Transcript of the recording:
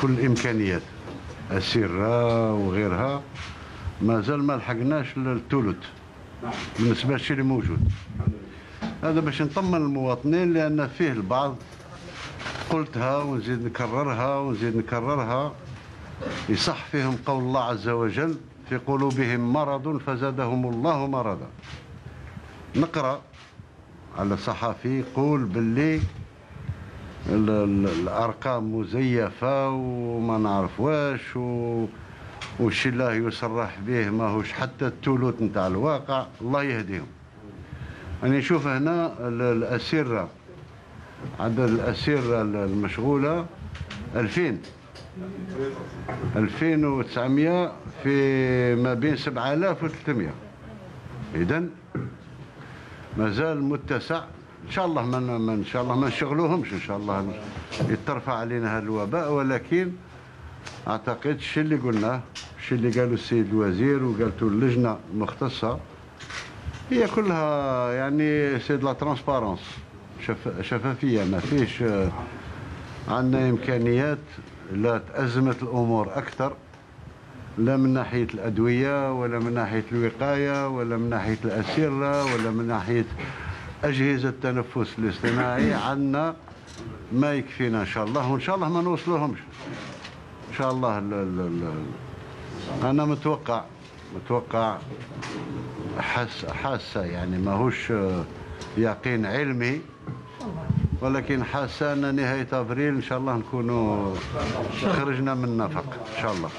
كل الامكانيات اسره وغيرها. مازال ما لحقناش للثلث. بالنسبة للشيء اللي موجود. هذا باش نطمن المواطنين لأن فيه البعض. قلتها ونزيد نكررها ونزيد نكررها. يصح فيهم قول الله عز وجل في قلوبهم مرض فزادهم الله مرضا. نقرأ على صحفي يقول باللي ال- ال- الأرقام مزيفة وما نعرف واش و والشي الله يصرح به ماهوش حتى الثلث نتاع الواقع الله يهديهم. أنا نشوف هنا ال- الأسرة عدد الأسرة المشغولة 2000 2900 في ما بين 7300 إذا مازال متسع. إن شاء الله ما إن شاء الله ما نشغلوهمش إن شاء الله يترفع علينا هذا الوباء. ولكن أعتقد الشيء اللي قلناه الشيء اللي قاله السيد الوزير وقالته اللجنة المختصة هي كلها يعني سيد لا ترانسبارونس. شف شفافية ما فيش آه، عندنا إمكانيات لا تأزمت الأمور أكثر لا من ناحية الأدوية ولا من ناحية الوقاية ولا من ناحية الأسرة ولا من ناحية أجهزة التنفس الاصطناعي عندنا ما يكفينا إن شاء الله وإن شاء الله ما نوصلوهمش إن شاء الله ال ال ال أنا متوقع متوقع حس حاسة يعني ماهوش يقين علمي ولكن حاسة أن نهاية أبريل إن شاء الله نكونوا خرجنا من النفق إن شاء الله.